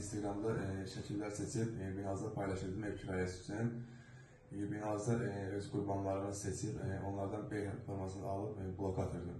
Instagramda e, şəkillər seçib e, Binazda paylaşırdım ev kirayəsi üçün. E, Binazda e, öz qurbanlarını seçib, e, onlardan bey formasını alıb e, bloka atırdım.